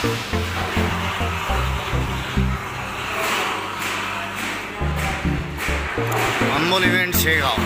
安保事件谁搞？